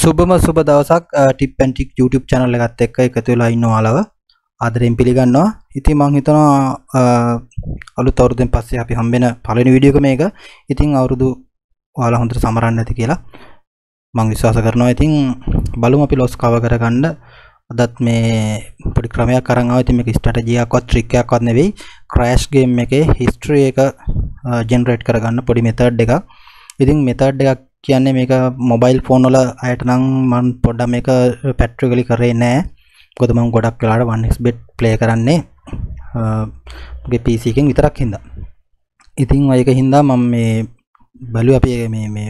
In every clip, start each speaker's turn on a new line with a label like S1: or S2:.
S1: සුබම සුබ දවසක් tip and tick YouTube channel එකත් එක්ක එකතු වෙලා ඉන්න ඔයාලව ආදරෙන් පිළිගන්නවා. ඉතින් මම හිතනවා අලුත් අවුරුද්දෙන් පස්සේ අපි හම්බෙන පළවෙනි වීඩියෝ එක මේක. ඉතින් අවුරුදු ඔයාලා හොඳට සමරන්න ඇති කියලා මම විශ්වාස කරනවා. ඉතින් බලමු අපි ලොස් කව කරගන්න අදත් මේ පොඩි ක්‍රමයක් අරන් ආවා. ඉතින් මේක ස්ට්‍රැටජි එකක්වත් ට්‍රික් එකක්වත් නෙවෙයි. ක්‍රෑෂ් ගේම් එකේ හිස්ටරි එක ජෙනරේට් කරගන්න පොඩි මෙතඩ් එකක්. ඉතින් මෙතඩ් එකක් කියන්නේ මේක මොබයිල් ෆෝන් වල අයට නම් මම පොඩ්ඩක් මේක පැට්‍රිකලි කරේ නෑ. මොකද මම ගොඩක් වෙලාවට 1xbet ප්ලේ කරන්නේ මගේ PC එකෙන් විතරක් හින්දා. ඉතින් ඒක හින්දා මම මේ බලුව අපි මේ මේ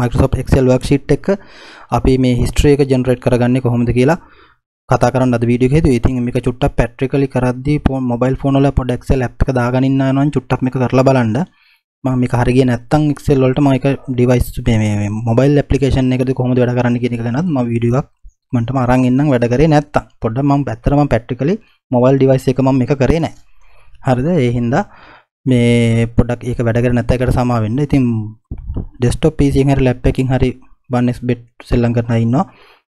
S1: Microsoft Excel worksheet එක අපි මේ history එක generate කරගන්නේ කොහොමද කියලා කතා කරන්න අද වීඩියෝ එක හේතුව. ඉතින් මේක චුට්ටක් පැට්‍රිකලි කරද්දී මොබයිල් ෆෝන් වල පොඩ Excel app එක දාගෙන ඉන්නවා නම් චුට්ටක් මේක කරලා බලන්න. මම මේක හරිය නැත්තම් Excel වලට මම එක device මේ මොබයිල් ඇප්ලිකේෂන් එකද කොහොමද වැඩ කරන්න කියන එක ගැනත් මම වීඩියෝ එකක් මන්ටම අරන් ඉන්නම් වැඩ කරේ නැත්තම්. පොඩ්ඩක් මම පැත්තට මම ප්‍රැක්ටිකලි මොබයිල් device එක මම මේක කරේ නැහැ. හරිද? ඒ හින්දා මේ පොඩක් ඒක වැඩ කරේ නැත්නම් ඒකට සමා වෙන්න. ඉතින් desktop PC එකෙන් හරි laptop එකකින් හරි 1xbet සෙල්ලම් කරන අය ඉන්නවා.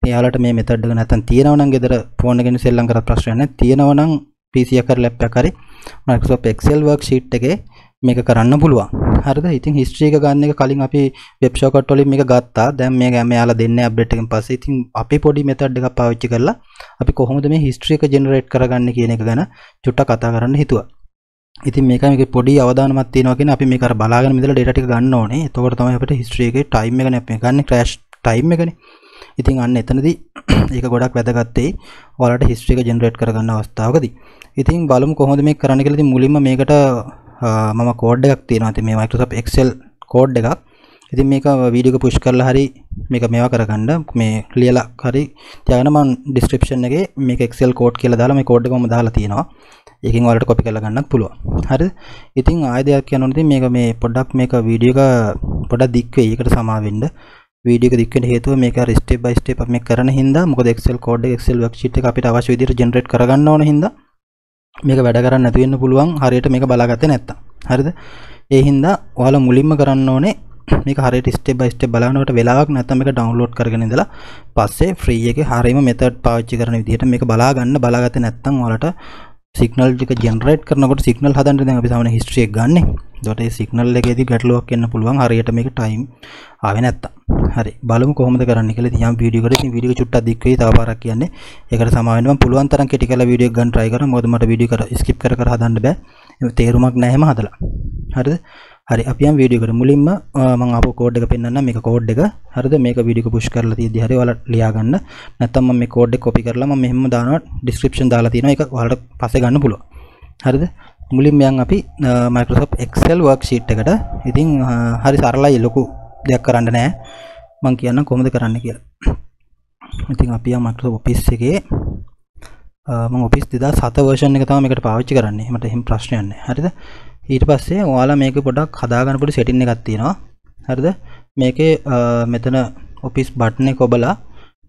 S1: එයාලට මේ මෙතඩ් එක නැත්තම් තියෙනවා නම් ගෙදර ෆෝන් එකෙන් සෙල්ලම් කරත් ප්‍රශ්නයක් නැහැ. තියෙනවා නම් PC එක හරි laptop එක හරි Microsoft Excel worksheet එකේ මේක කරන්න පුළුවන්. හරිද? ඉතින් හිස්ට්‍රී එක ගන්න එක කලින් අපි වෙබ් ෂෝකට් වලින් මේක ගත්තා. දැන් මේක එයාලා දෙන්නේ අප්ඩේට් එකෙන් පස්සේ. ඉතින් අපි පොඩි මෙතඩ් එකක් පාවිච්චි කරලා අපි කොහොමද මේ හිස්ට්‍රී එක ජෙනරේට් කරගන්නේ කියන එක ගැන චුට්ටක් කතා කරන්න හිතුවා. ඉතින් මේක මේක පොඩි අවධානමක් තියෙනවා කියන්නේ අපි මේක අර බලාගෙන ඉඳලා data ටික ගන්න ඕනේ. එතකොට තමයි අපිට history එකේ time එක නේ අපි ගන්න crash time එකනේ. ඉතින් අන්න එතනදී ඒක ගොඩක් වැදගත් වෙයි ඔයාලට history එක generate කරගන්න අවස්ථාවකදී. ඉතින් බලමු කොහොමද මේක කරන්න කියලා. ඉතින් මුලින්ම මේකට මම කෝඩ් එකක් තියෙනවා. ඉතින් මේ Microsoft Excel කෝඩ් එකක්. ඉතින් මේක වීඩියෝ එක පුෂ් කරලා හරි මේක මේවා කරගන්න. මේ ලියලා හරි තියාගෙන මම ඩිස්ක්‍රිප්ෂන් එකේ මේක Excel කෝඩ් කියලා දාලා මේ කෝඩ් එක මම දාලා තියෙනවා. ඒකෙන් ඔයාලට කොපි කරලා ගන්නත් පුළුවන්. හරිද ඉතින් ආයෙ දෙයක් කියනවා ඉතින් මේක මේ පොඩ්ඩක් මේක වීඩියෝ එක පොඩ්ඩක් දික් වෙයි. ඒකට සමා වෙන්න. වීඩියෝ එක දික් වෙන්න හේතුව මේක අර ස්ටෙප් බයි ස්ටෙප් අපි මේක කරන හින්දා මොකද Excel කෝඩ් එක Excel worksheet එක අපිට අවශ්‍ය විදිහට ජෙනරේට් කරගන්න ඕන හින්දා මේක වැඩ කරන්න නැති වෙන්න පුළුවන් හරියට මේක බලාගත්තේ නැත්තම්. හරිද? ඒ හින්දා ඔයාලා මුලින්ම කරන්න ඕනේ මේක හරියට ස්ටෙප් බයි ස්ටෙප් බලනකොට වෙලාවක් නැත්තම් මේක ඩවුන්ලෝඩ් කරගෙන ඉඳලා පස්සේ ෆ්‍රී එකේ හරියම මෙතඩ් පාවිච්චි කරන විදිහට මේක බලා ගන්න බලාගත්තේ නැත්තම් ඔයාලට සිගනල් ටික ජෙනරේට් කරනකොට සිගනල් හදන්න දැන් අපි සාමාන්‍ය හිස්ටරි එක ගන්නෙ. එතකොට ඒ සිගනල් එකේදී ගැටලුවක් එන්න පුළුවන් හරියට මේක ටයිම් ආවේ නැත්තම්. හරි බලමු කොහොමද කරන්න කියලා. ඉතින් යම් වීඩියෝ එකකට ඉතින් වීඩියෝ එක චුට්ටක් දික් වෙයි තව පාරක් කියන්නේ. ඒකට සමා වෙන්න මම පුළුවන් තරම් කෙටි කරලා වීඩියෝ එක ගන්න try කරා. මොකද මට වීඩියෝ කර ස්කිප් කර කර හදන්න බෑ. තේරුමක් නැහැ හැම හදලා. හරිද? හරි අපි යම් වීඩියෝ එකට මුලින්ම මම ආපහු කෝඩ් එක පෙන්නන්නම් මේක කෝඩ් එක. හරිද? මේක වීඩියෝ එක පුෂ් කරලා තියෙද්දි හරි ඔයාලා ලියා ගන්න නැත්නම් මම මේ කෝඩ් එක කොපි කරලා මම මෙහෙම දානවා ඩිස්ක්‍රිප්ෂන් දාලා තියෙනවා. ඒක ඔයාලට පස්සේ ගන්න පුළුවන්. හරිද? මුලින් යන් අපි Microsoft Excel worksheet එකට. ඉතින් හරි සරලයි. ලොකු දෙයක් කරන්න නෑ. මම කියන්න කොහොමද කරන්න කියලා. ඉතින් අපි යන් Microsoft Office එකේ මම Office 2007 version එක තමයි මේකට පාවිච්චි කරන්නේ. මට එහෙම ප්‍රශ්නයක් නෑ හරිද? ඊට පස්සේ ඔයාලා මේක පොඩක් හදාගන්න පොඩි setting එකක් තියෙනවා. හරිද? මේකේ මෙතන Office button එක ඔබලා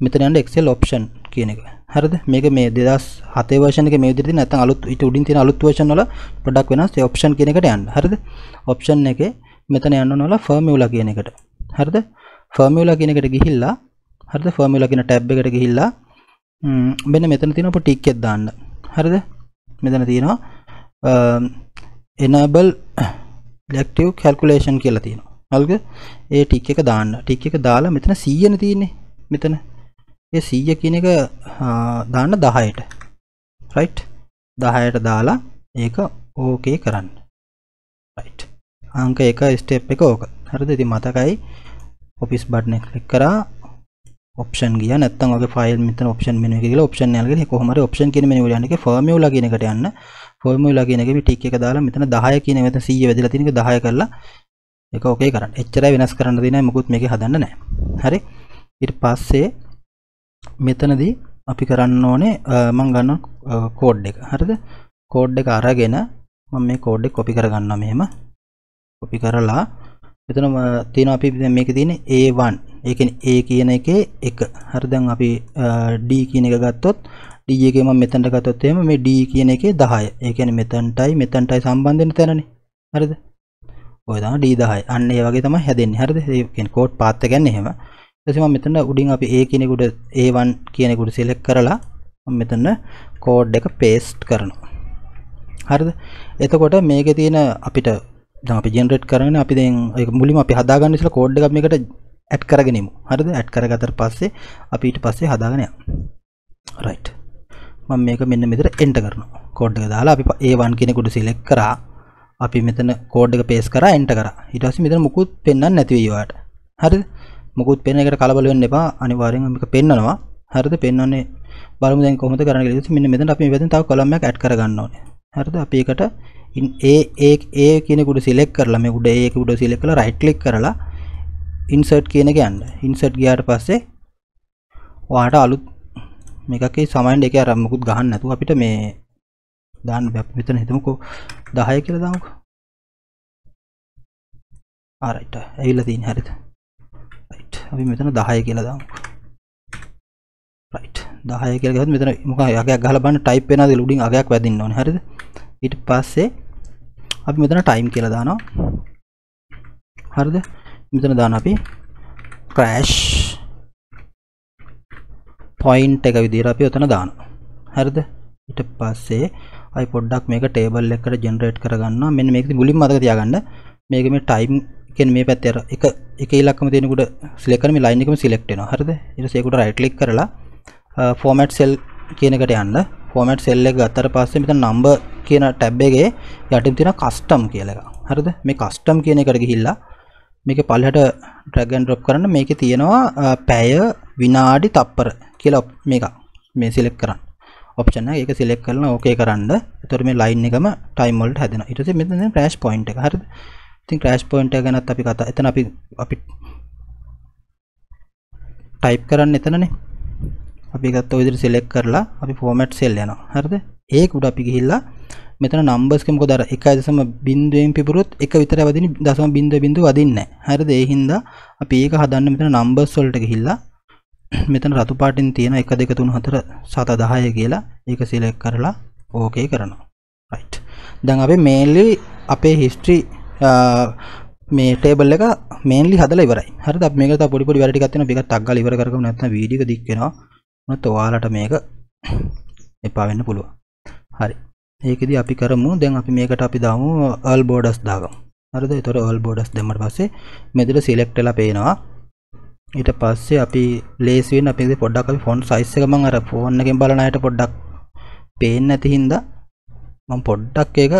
S1: මෙතන යන්න Excel option කියන එක. හරිද? මේක මේ 2007 version එකේ මේ විදිහට නැත්නම් අලුත් ඊට උඩින් තියෙන අලුත් version වල පොඩ්ඩක් වෙනස් ඒ option කියන එකට යන්න. හරිද? option එකේ මෙතන යන්න ඕන වල formula කියන එකට. හරිද? formula කියන එකට ගිහිල්ලා හරිද? formula කියන tab එකට ගිහිල්ලා මෙන්න මෙතන තියෙන පො ටික් එකක් දාන්න. හරිද? මෙතන තියෙනවා enable elective calculation කියලා තියෙනවා. හරිද? ඒ ටික් එක දාන්න. ටික් එක දාලා මෙතන 100 නේ තියෙන්නේ. මෙතන. ඒ 100 කියන එක දාන්න 10ට රයිට් 10ට දාලා ඒක ඕකේ කරන්න. රයිට් අංක 1 ස්ටෙප් එක ඕක. හරිද? ඉතින් මතකයි ඔෆිස් බටන් එක ක්ලික් කරා. ඔප්ෂන් ගියා නැත්නම් ඔගේ ෆයිල් මෙතන ඔප්ෂන් මෙනු එකේ ගිහලා ඔප්ෂන් යනවා කියලා කොහොම හරි ඔප්ෂන් කියන මෙනු වල යන එකේ ෆෝමියුලා කියන එකට යන්න ෆෝමියුලා කියන එකේ ටික් එක දාලා මෙතන 10 කියන මෙතන 100 වැදලා තියෙන එක 10 කරලා ඒක ඕකේ කරන්න. එච්චරයි වෙනස් කරන්න දෙන්නේ මොකුත් මේකේ හදන්න නැහැ. හරි. ඊට පස්සේ මෙතනදී අපි කරන්න ඕනේ මම ගන්න කෝඩ් එක. හරිද? කෝඩ් එක අරගෙන මම මේ කෝඩ් එක කොපි කරගන්නවා මෙහෙම. කොපි කරලා මෙතන තියෙනවා අපි දැන් මේකේ තියෙන්නේ A1. ඒ කියන්නේ A කියන එකේ 1. හරි දැන් අපි D කියන එක ගත්තොත් D එකේ මම මෙතනට ගත්තොත් එහෙම මේ D කියන එකේ 10. ඒ කියන්නේ මෙතනටයි මෙතනටයි සම්බන්ධ වෙන තැනනේ. හරිද? ඔය තමයි D10. අන්න ඒ වගේ තමයි හැදෙන්නේ. හරිද? ඒ කියන්නේ කෝඩ් පාත් එක ගන්න එහෙම. ඊට පස්සේ මම මෙතන උඩින් අපි A කෙනෙකුට A1 කෙනෙකුට සිලෙක්ට් කරලා මම මෙතන කෝඩ් එක පේස්ට් කරනවා හරිද එතකොට මේකේ තියෙන අපිට දැන් අපි ජෙනරේට් කරගෙන අපි දැන් ඒක මුලින්ම අපි හදාගන්න ඉස්සලා කෝඩ් එකක් මේකට ඇඩ් කරගෙන ඉමු හරිද? ඇඩ් කරගත්තට පස්සේ අපි ඊට පස්සේ හදාගෙන යමු. රයිට් මම මේක මෙන්න මෙතන එන්ටර් කරනවා. කෝඩ් එක දාලා අපි A1 කෙනෙකුට සිලෙක්ට් කරා. අපි මෙතන කෝඩ් එක පේස් කරා එන්ටර් කරා. ඊට පස්සේ මෙතන මුකුත් පෙන්වන්න නැති වෙයි ඔයාලට. හරිද? මුකුත් පෙන්වන එකට කලබල වෙන්න එපා. අනිවාර්යෙන් මේක පෙන්වනවා හරිද? පෙන්වන්නේ බලමු දැන් කොහොමද කරන්න කියලා. ඉතින් මෙන්න මෙතන අපි මෙතන තව කොලම් එකක් ඇඩ් කරගන්න ඕනේ. හරිද? අපි ඒකට ඒ ඒ ඒ කෙනෙකුට සිලෙක්ට් කරලා මේ උඩ ඒ කෙනෙකුට සිලෙක්ට් කරලා රයිට් ක්ලික් කරලා ඉන්සර්ට් කියන එක යන්න. ඉන්සර්ට් ගියාට පස්සේ ඔයාට අලුත් මේකකේ සමයින්ඩ් එකේ අර මොකුත් ගහන්න නැතුව අපිට මේ දාන්න බෑ. මෙතන හිතමුකෝ 10 කියලා දාමුකෝ. ආ රයිට් ඇවිල්ලා තියෙන්නේ හරිද? රයිට් අපි මෙතන 10 කියලා දාමුකෝ. රයිට් 10 කියලා ගහද්දි මෙතන මොකක් අගයක් ගහලා බලන්න ටයිප් වෙනවද කියලා උඩින් අගයක් වැදින්න ඕනේ. හරිද? ඊට පස්සේ අපි මෙතන ටයිම් කියලා දානවා. හරිද? මෙතන දාන අපි ක්‍රෑෂ් පොයින්ට් එක විදිහට අපි උතන දානවා. හරිද? ඊට පස්සේ අපි පොඩ්ඩක් මේක ටේබල් එකකට ජෙනරේට් කරගන්නවා. මෙන්න මේක මුලින්ම මතක තියාගන්න. මේක මේ ටයිම් කියන්නේ මේ පැත්තේ අර එක එක ඉලක්කම තියෙනකොට සිලෙක්ට් කරන මේ ලයින් එකම සිලෙක්ට් වෙනවා. හරිද? ඊට පස්සේ ඒකට රයිට් ක්ලික් කරලා uh, ෆෝමැට් සෙල් කියන එකට යන්න. ෆෝමැට් සෙල් එක ගත්තට පස්සේ මෙතන නම්බර් කියන ටැබ් එකේ යටින් තියෙන කස්ටම් කියලා එකක් හරිද? මේ කස්ටම් කියන එකට ගිහිල්ලා මේක පල්ලහට ඩ්‍රැග් ඇන්ඩ් ඩ්‍රොප් කරන්න මේකේ තියෙනවා පැය විනාඩි තප්පර කියලා මේක. මේ සිලෙක්ට් කරන්න. ඔප්ෂන් එක ඒක සිලෙක්ට් කරලා ඕකේ කරන්න. එතකොට මේ ලයින් එකම ටයිම් වලට හැදෙනවා. ඊට පස්සේ මෙතන ක්‍රෑෂ් පොයින්ට් එක. හරිද? ඉතින් ක්‍රෑෂ් පොයින්ට් එක ගැනත් අපි කතා එතන අපි අපි ටයිප් කරන්න එතනනේ. අපි ගත්ත ඔය විදිහට සිලෙක්ට් කරලා අපි ෆෝමැට් සෙල් යනවා. හරිද? ඒක උඩ අපි ගිහිල්ලා මෙතන නම්බර්ස් එක මොකද අර 1.0න් පිපුරොත් එක විතරයි වදින්නේ දශම බිංදුව බිංදුව වදින්නේ නැහැ. හරිද? ඒ හින්දා අපි ඒක හදන්න මෙතන නම්බර්ස් වලට ගිහිල්ලා මෙතන රතු පාටින් තියෙන 1 2 3 4 7 10 කියලා ඒක සිලෙක්ට් කරලා ඕකේ කරනවා. රයිට් දැන් අපි මේන්ලි අපේ හිස්ටරි මේ ටේබල් එක මේන්ලි හදලා ඉවරයි. හරිද? අපි මේකට තව පොඩි පොඩි වැඩ ටිකක් තියෙනවා. මේක ටක් ගාලා ඉවර කරගමු. නැත්නම් වීඩියෝ එක දික් වෙනවා. මොකද ඔයාලට මේක එපා වෙන්න පුළුවන්. හරි. ඒකෙදි අපි කරමු. දැන් අපි මේකට අපි දාමු all borders දාගමු. හරිද? ඒතර all borders දැම්මට පස්සේ මෙතන select වෙලා පේනවා. ඊට පස්සේ අපි ලේසි වෙන අපි පොඩ්ඩක් අපි ෆොන්ට් සයිස් එක මම අර ෆෝන් එකෙන් බලන අයට පොඩ්ඩක් පේන්නේ නැති හින්දා මම පොඩ්ඩක් ඒක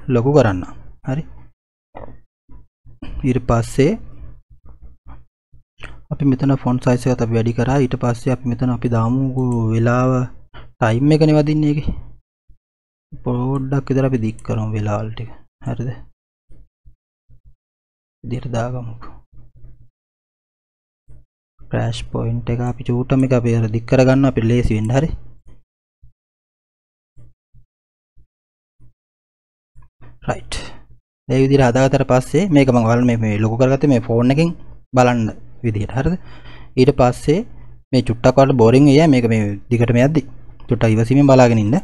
S1: ලොකු කරන්න හරි. ඊට පස්සේ අපි මෙතන ෆොන්ට් සයිස් එකත් අපි වැඩි කරා. ඊට පස්සේ අපි මෙතන අපි දාමු වෙලාව ටයිම් එක නෙවදින්නේ ඒකේ. පොඩ්ඩක් විතර අපි දික් කරමු වෙලාවල් ටික. හරිද? විදිහට දාගමුකෝ. ක්‍රෑෂ් පොයින්ට් එක අපි චූටම එක අපි අර දික් කරගන්න අපිට ලේසි වෙන්න. හරි? රයිට් ඒ විදිහට හදාගත්තට පස්සේ මේක මම ඔයාලට මේ මේ ලොකු කරගත්තේ මේ ෆෝන් එකෙන් බලන්න. විදිහට. හරිද? ඊට පස්සේ මේ චුට්ටක් වලට බෝරින් එයි මේක මේ දිගටම යද්දි චුට්ටක් ඉවසීමෙන් බලාගෙන ඉන්න.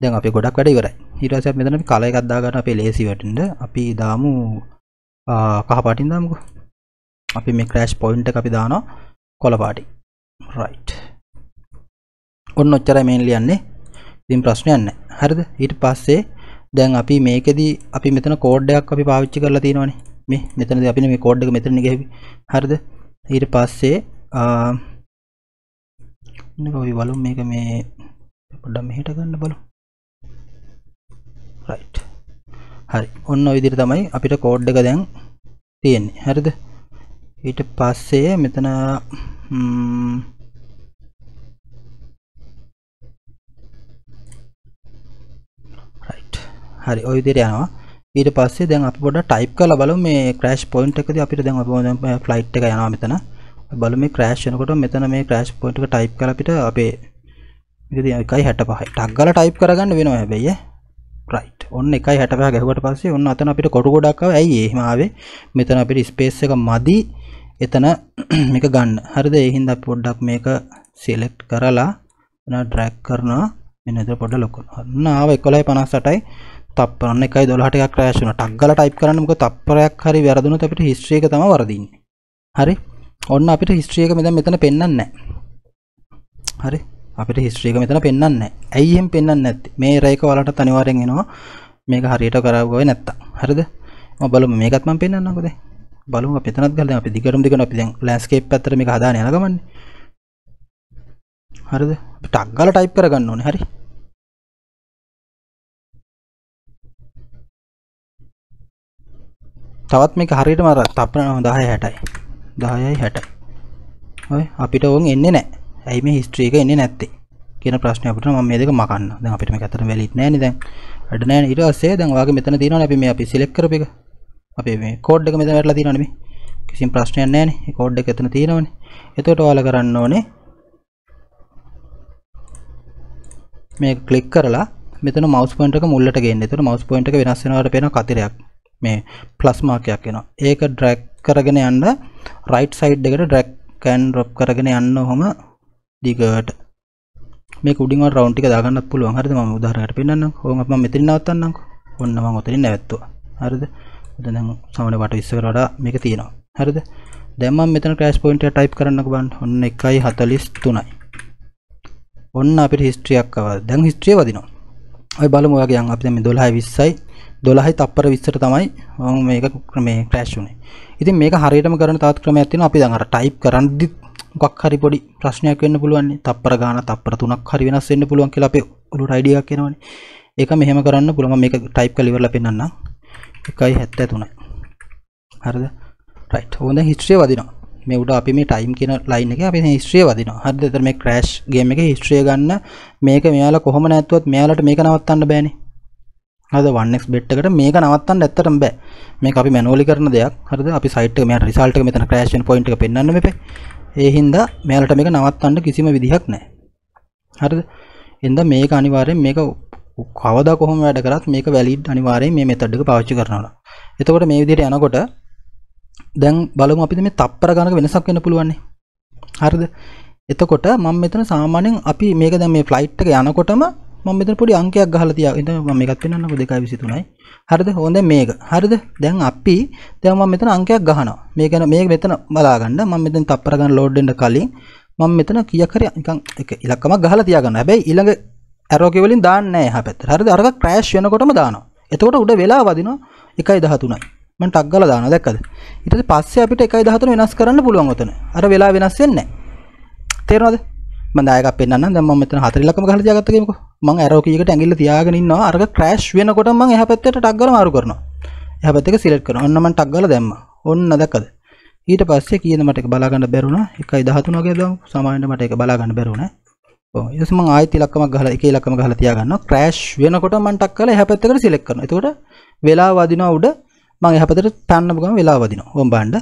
S1: දැන් අපි ගොඩක් වැඩ ඉවරයි. ඊට පස්සේ අපි මෙතන අපි කලර් එකක් දාගන්න අපේ ලේසි වැටෙන්න අපි දාමු කහ පාටින් දාමුකෝ. අපි මේ ක්‍රෑෂ් පොයින්ට් එක අපි දානවා. කොළ පාටි. රයිට් ඔන්න ඔච්චරයි මේන් ලියන්නේ ඉතින් ප්‍රශ්නයක් නැහැ. හරිද? ඊට පස්සේ දැන් අපි මේකෙදි අපි මෙතන කෝඩ් එකක් අපි පාවිච්චි කරලා තියෙනවානේ. මේ මෙතනදී අපි මේ කෝඩ් එක මෙතන ගෙහවි. හරිද? ඊට පස්සේ මේක අපි බලමු මේක මේ පොඩ්ඩක් මෙහෙට ගන්න බලමු. රයිට් හරි. ඔන්න ඔය විදිහට තමයි අපිට කෝඩ් එක දැන් තියෙන්නේ. හරිද? ඊට පස්සේ මෙතන රයිට් හරි. ඔය විදිහට යනවා. ඊට පස්සේ දැන් අපි පොඩ්ඩක් ටයිප් කරලා බලමු. මේ ක්‍රෑෂ් පොයින්ට් එකදී අපිට දැන් අපි ෆ්ලයිට් එක යනවා මෙතන. බලමු මේ ක්‍රෑෂ් වෙනකොට මෙතන මේ ක්‍රෑෂ් පොයින්ට් එක ටයිප් කරලා අපිට අපේ මේකදී 1.65යි ටක් ගාලා ටයිප් කරගන්න වෙනවා හැබැයි ඈ. රයිට් ඔන්න 1.65 ගැහුවට පස්සේ ඔන්න අතන අපිට කොටු ගොඩක් ආවා. ඇයි එහෙම ආවේ මෙතන අපිට ස්පේස් එක මදි. එතන මේක ගන්න. හරිද? ඒ හින්දා අපි පොඩ්ඩක් මේක සිලෙක්ට් කරලා එන ඩ්‍රැග් කරනවා. මෙන්න එතන පොඩ්ඩක් ලොකු කරනවා. ඔන්න ආව 11.58යි. තප්පර ඔන්න 1.12ට එකක් ක්‍රෑෂ් වුණා ටක් ගාලා ටයිප් කරන්න මොකද තප්පරයක් හරි වැරදුනොත් අපිට හිස්ටරි එක තමයි වරදින්නේ හරි ඔන්න අපිට හිස්ට්‍රිය එක මෙතන මෙතන පෙන්වන්නේ නැහැ. හරි. අපිට හිස්ට්‍රිය එක මෙතන පෙන්වන්නේ නැහැ. ඇයි එහෙම පෙන්වන්නේ නැත්තේ? මේ එරර් එක වලටත් අනිවාර්යෙන් එනවා. මේක හරියට කරවුවේ නැත්තම්. හරිද? මම බලමු මේකත් මම පෙන්වන්නම්කෝ දැන්. බලමු අපි එතනත් ගහලා දැන් අපි දිගටම දිගටම අපි දැන් ලෑන්ඩ්ස්කේප් පැත්තට මේක හදාගෙන යන ගමන්නේ. හරිද? අපි ටක් ගාලා ටයිප් කරගන්න ඕනේ. හරි. තවත් මේක හරියටම අර තප්පන 10 60යි 10යි 60යි ඔය අපිට ඕන් එන්නේ නැහැ ඇයි මේ හිස්ට්‍රි එක එන්නේ නැත්තේ? කියන ප්‍රශ්නේ අපිට මම මේ දෙක මකන්න. දැන් අපිට මේක අතර වැලිඩ් නැහැනේ දැන්. වැඩ නැහැ ඊට පස්සේ දැන් ඔයාගේ මෙතන තියෙනවනේ අපි මේ අපි සිලෙක්ට් කරපු එක. අපි මේ කෝඩ් එක මෙතන වැටලා තියෙනවනේ මේ. කිසිම ප්‍රශ්නයක් නැහැනේ මේ කෝඩ් එක එතන තියෙනවනේ. එතකොට ඔයාලා කරන්න ඕනේ මේක ක්ලික් කරලා මෙතන මවුස් පොයින්ටර් එක මුල්ලට ගේන්න. එතකොට මවුස් පොයින්ටර් එක වෙනස් වෙනවට පේන කතරයක්. මේ ප්ලස් මාර්කයක් එනවා. ඒක ඩ්‍රැග් කරගෙන යන්න රයිට් සයිඩ් එකට ඩ්‍රැග් කෑන් ඩ්‍රොප් කරගෙන යන්න ඔහම දිගට මේක උඩින් වල රවුන්ඩ් ටික දාගන්නත් පුළුවන්. හරිද? මම උදාහරණයකට පෙන්නන්නම්. ඕක අපි මම මෙතනින් නවත්තන්නම්කෝ. ඔන්න මම ඔතනින් නැවැත්තුවා. හරිද? එතන දැන් සමන වට 20 කට වඩා මේක තියෙනවා. හරිද? දැන් මම මෙතන ක්‍රෑෂ් පොයින්ට් එක ටයිප් කරන්නකෝ බලන්න. ඔන්න 1.43යි. ඔන්න අපිට හිස්ට්‍රියක් ආවා. දැන් හිස්ට්‍රිය වදිනවා. ඔය බලමු ඔයගේ යන් අපි දැන් මේ 12 20යි 12යි තප්පර 20ට තමයි මම මේක මේ ක්‍රෑෂ් වුනේ. ඉතින් මේක හරියටම කරන තවත් ක්‍රමයක් තියෙනවා. අපි දැන් අර ටයිප් කරද්දි මොකක් හරි පොඩි ප්‍රශ්නයක් වෙන්න පුළුවන් නේ. තප්පර ගාන තප්පර 3ක් හරි වෙනස් වෙන්න පුළුවන් කියලා අපේ ඔළුවට අයිඩියා එකක් එනවනේ. ඒක මෙහෙම කරන්න පුළුවන්. මම මේක ටයිප් කරලා ඉවරලා පෙන්නන්නම්. 1.73යි. හරිද? රයිට්. ඕන දැන් හිස්ට්‍රිය වදිනවා. මේ උඩ අපි මේ ටයිම් කියන ලයින් එකේ අපි දැන් හිස්ට්‍රිය වදිනවා. හරිද? එතන මේ ක්‍රෑෂ් ගේම් එකේ හිස්ට්‍රිය ගන්න මේක මෙයාලා කොහොම නැත්තුවත් මෙයාලට මේක නවත්තන්න බෑනේ. හරිද 1x bet එකට මේක නවත්තන්න ඇත්තටම බෑ. මේක අපි මැනුවලි කරන දෙයක්. හරිද? අපි සයිට් එක මෙයාට රිසල්ට් එක මෙතන ක්‍රෑෂ් වෙන පොයින්ට් එක පෙන්වන්න මෙපේ. ඒ හින්දා මෙයාලට මේක නවත්තන්න කිසිම විදිහක් නැහැ. හරිද? එහෙනම් මේක අනිවාර්යෙන් මේක කවදා කොහොම වැඩ කරත් මේක වැලිඩ් අනිවාර්යෙන් මේ මෙතඩ් එක පාවිච්චි කරනවා. එතකොට මේ විදිහට යනකොට දැන් බලමු අපිට මේ තප්පර ගණක වෙනසක් වෙන්න පුළුවන් නේ. හරිද? එතකොට මම මෙතන සාමාන්‍යයෙන් අපි මේක දැන් මේ ෆ්ලයිට් එක යනකොටම මම මෙතන පොඩි අංකයක් ගහලා තියාගෙන ඉතින් මම මේකත් පෙන්වන්නකෝ 2.23යි. හරිද? හොඳ මේක. හරිද? දැන් අපි දැන් මම මෙතන අංකයක් ගහනවා. මේක මේක මෙතන බලා ගන්න. මම මෙතන තප්පර ගන්න ලෝඩ් වෙන්න කලින් මම මෙතන කීයක් හරි නිකන් එක ඉලක්කමක් ගහලා තියාගන්න. හැබැයි ඊළඟ ඇරෝ කී වලින් දාන්නේ නැහැ එහා පැත්තට. හරිද? අරක ක්‍රෑෂ් වෙනකොටම දානවා. එතකොට උඩ වෙලා වදිනවා 1.13යි. මම ටක් ගාලා දානවා දැක්කද? ඊට පස්සේ අපිට 1.13 වෙනස් කරන්න පුළුවන් උතන. අර වෙලා වෙනස් වෙන්නේ නැහැ. තේරෙනවද? මම දායකක් පෙන්නන්නම්. දැන් මම මෙතන හතර ඉලක්කම ගහලා තියාගත්ත ගේමකෝ. මම ඇරෝ කීයකට ඇඟිල්ල තියාගෙන ඉන්නවා. අරක ක්‍රෑෂ් වෙනකොට මම එහා පැත්තට ටක් ගාලා මාරු කරනවා. එහා පැත්තක සිලෙක්ට් කරනවා. ඔන්න මම ටක් ගාලා දැම්මා. ඔන්න දැක්කද? ඊට පස්සේ කීයද මට ඒක බලා ගන්න බැරුණා 1.13 වගේ දාමු සාමාන්‍යයෙන් මට ඒක බලා ගන්න බැරුණා ඔව් ඊට පස්සේ මම ආයෙත් ඉලක්කමක් ගහලා එක ඉලක්කම ගහලා තියා ගන්නවා ක්‍රෑෂ් වෙනකොට මම ටක් කරලා එහා පැත්තකට සිලෙක්ට් කරනවා එතකොට වෙලා වදිනවා උඩ මම එහා පැත්තට පෑන්නපු ගමන් වෙලා වදිනවා ඕම් බලන්න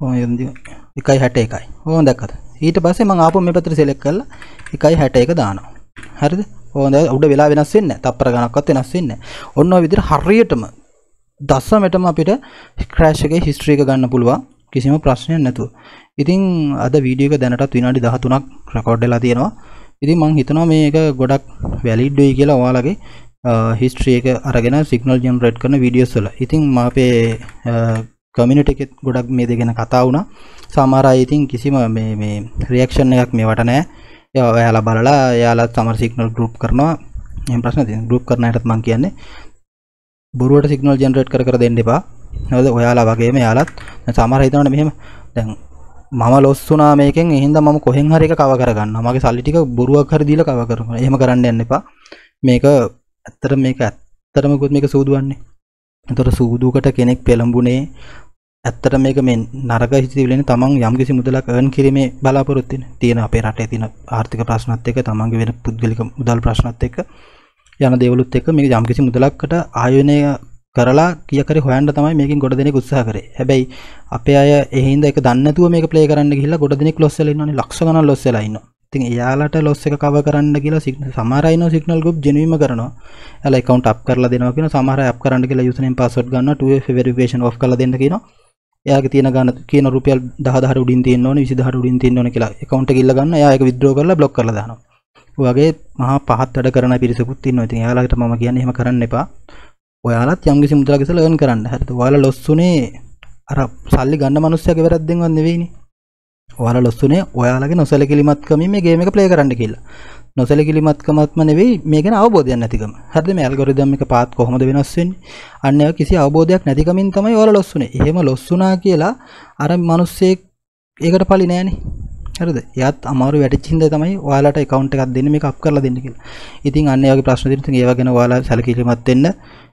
S1: ඕම් එන්දි 1.61යි ඕම් දැක්කද? ඊට පස්සේ මම ආපහු මේ පැත්තට සිලෙක්ට් කරලා 1.61 දානවා. හරිද? ඕම් දැන් උඩ වෙලා වෙනස් වෙන්නේ නැහැ. තප්පර ගණක්වත් වෙනස් වෙන්නේ නැහැ. ඔන්න ඔය විදිහට හරියටම දසමටම අපිට ක්‍රෑෂ් එකේ හිස්ටරි එක ගන්න පුළුවන්. කිසිම ප්‍රශ්නයක් නැතුව. ඉතින් අද වීඩියෝ එක දැනටත් විනාඩි 13ක් රෙකෝඩ් වෙලා තියෙනවා. ඉතින් මම හිතනවා මේක ගොඩක් වැලිඩ් වෙයි කියලා ඔයාලගේ හිස්ටරි එක අරගෙන සිග්නල් ජෙනරේට් කරන වීඩියෝස් වල. ඉතින් මම අපේ කමියුනිටි එකෙත් ගොඩක් මේ දෙ ගැන කතා වුණා. සමහර අය ඉතින් කිසිම මේ මේ රියැක්ෂන් එකක් මේවට නැහැ. ඒ ඔයාලා බලලා එයාලා සමහර සිග්නල් ගෲප් කරනවා. එහෙම ප්‍රශ්න තියෙනවා. ගෲප් කරන අයටත් මම කියන්නේ බොරුවට සිගනල් ජෙනරේට් කර කර දෙන්න එපා. හරිද? ඔයාලා වගේම යාලත් දැන් සමහර හිතනවනේ මෙහෙම දැන් මම ලොස් වුණා මේකෙන් එහෙනම් මම කොහෙන් හරි එක කව කරගන්නවා. මගේ සල්ලි ටික බොරුවක් හරි දීලා කව කරනවා. එහෙම කරන්න යන්න එපා. මේක ඇත්තට මේක ඇත්තටම ගොත් මේක සූදුවන්නේ. එතකොට සූදුකට කෙනෙක් පෙළඹුණේ ඇත්තට මේක මේ නරක හිතවිල්ලනේ තමන් යම්කිසි මුදලක් earn කිරීමේ බලාපොරොත්තු වෙන. තියෙන අපේ රටේ තියෙන ආර්ථික ප්‍රශ්නත් එක්ක තමන්ගේ වෙන පුද්ගලික මුදල් ප්‍රශ්නත් එක්ක යන දේවලුත් එක්ක මේක යම්කිසි මුදලක්කට ආයෝනය කරලා කීයකරි හොයන්න තමයි මේකෙන් ගොඩ දෙනෙක් උත්සාහ කරේ. හැබැයි අපේ අය ඒ හින්දා ඒක දන්නේ නැතුව මේක ප්ලේ කරන්න ගිහිල්ලා ගොඩ දෙනෙක් ලොස් වෙලා ඉන්නවනේ. ලක්ෂ ගණන් ලොස් වෙලා ඉන්නවා. ඉතින් එයාලට ලොස් එක කවර් කරන්න කියලා සමහර අය ඉන්නවා සිග්නල් ගෲප් ජෙනුවින්ම කරනවා. එයාලා account up කරලා දෙනවා කියන සමහර අය up කරන්න කියලා username password ගන්නවා 2FA verification off කරලා දෙන්න කියනවා. එයාගේ තියෙන ගාන කියන රුපියල් 10000 උඩින් තියෙන්න ඕනේ 20000 උඩින් තියෙන්න ඕනේ කියලා account එක ඉල්ල ගන්න. එයා ඒක withdraw කරලා block කරලා දානවා. වගේ මහා පහත් වැඩ කරන පිරිසකුත් ඉන්නවා. ඉතින් එයාලට මම කියන්නේ එහෙම කරන්න එපා. ඔයාලත් යම්කිසි මුදලක් ඉස්සලා earn කරන්න. හරිද? ඔයාලා ලොස් උනේ අර සල්ලි ගන්න මනුස්සයාගේ වැරද්දෙන්වත් නෙවෙයිනේ. ඔයාලා ලොස්සුනේ ඔයාලගේ නොසැලකිලිමත්කමින් මේ ගේම් එක ප්ලේ කරන්න කියලා. නොසැලකිලිමත්කමත්ම නෙවෙයි මේ ගැන අවබෝධයක් නැතිකම. හරිද මේ ඇල්ගොරිතම් එක පාත් කොහොමද වෙනස් වෙන්නේ? අන්න ඒක කිසි අවබෝධයක් නැතිකමින් තමයි ඔයාලා ලොස්සුනේ. එහෙම ලොස්සුනා කියලා අර මිනිස්සෙක් ඒකට පලි නෑනේ. හරිද? එයාත් අමාරු වැටිච්ච හින්දා තමයි ඔයාලට account එකක් දෙන්න මේක අප් කරලා දෙන්න කියලා. ඉතින් අන්න ඒ වගේ ප්‍රශ්න දෙන්න ඉතින් ඒවා ගැන ඔයාලා සැලකිලිමත් වෙන්න.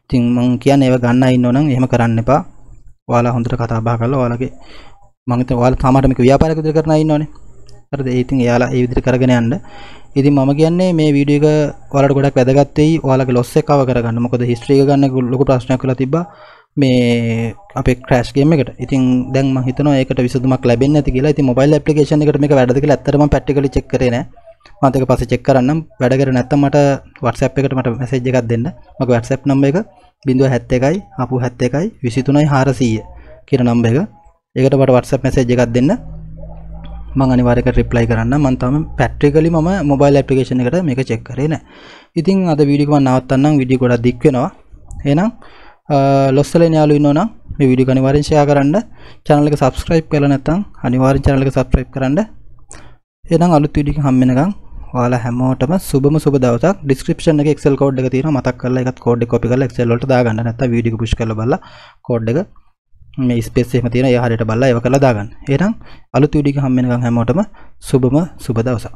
S1: ඉතින් මම කියන්නේ ඒවා ගන්න ඉන්නවනම් එහෙම කරන්න එපා. ඔයාලා හොඳට කතා බහ කරලා ඔයාලගේ මම හිතන්නේ ඔයාලා තාමට මේක ව්‍යාපාරයක් විදිහට කරන අය ඉන්නවනේ. හරිද? ඒ ඉතින් එයාලා ඒ විදිහට කරගෙන යන්න. ඉතින් මම කියන්නේ මේ වීඩියෝ එක ඔයාලට ගොඩක් වැදගත් වෙයි. ඔයාලගේ ලොස් එක කව කරගන්න. මොකද හිස්ටරි එක ගන්න ලොකු ප්‍රශ්නයක් වෙලා තිබ්බා. මේ අපේ ක්‍රෑෂ් ගේම් එකට. ඉතින් දැන් මම හිතනවා ඒකට විසඳුමක් ලැබෙන්නේ නැති කියලා. ඉතින් මොබයිල් ඇප්ලිකේෂන් එකට මේක වැඩද කියලා ඇත්තටම මම ප්‍රැක්ටිකලි චෙක් කරේ නෑ. මම ඒක පස්සේ චෙක් කරන්නම්. වැඩ කරේ නැත්නම් මට WhatsApp එකට මට මැසේජ් එකක් දෙන්න. මගේ WhatsApp නම්බර් එක 071යි 71යි 23යි 400 කියන නම්බර් එක. ඒකට මට WhatsApp මැසේජ් එකක් දෙන්න. මං අනිවාර්යයෙන්ම රිප්ලයි කරන්න. මම තාම ප්‍රැක්ටිකලි මම මොබයිල් ඇප්ලිකේෂන් එකට මේක චෙක් කරේ නෑ. ඉතින් අද වීඩියෝ එක මම නවත්තන්නම්. වීඩියෝ ගොඩක් දික් වෙනවා. එහෙනම් ලොස්සලෙන් යාළුවෝ ඉන්නවනම් මේ වීඩියෝ එක අනිවාර්යෙන් ෂෙයා කරන්න. channel එක subscribe කරලා නැත්නම් අනිවාර්යෙන් channel එක subscribe කරන්න. එහෙනම් අලුත් වීඩියෝ එකක් හම් වෙනකන් ඔයාලා හැමෝටම සුබම සුබ දවසක් description එකේ excel code එක තියෙනවා මතක් කරලා ඒකත් code එක copy කරලා excel වලට දාගන්න නැත්නම් වීඩියෝ එක push කරලා බලලා code එක මේ ස්පේස් එහෙම තියෙන ඒ හරියට බලලා ඒව කරලා දාගන්න. එහෙනම් අලුත් වීඩියෝ එක හම් වෙනකන් හැමෝටම සුබම සුබ දවසක්.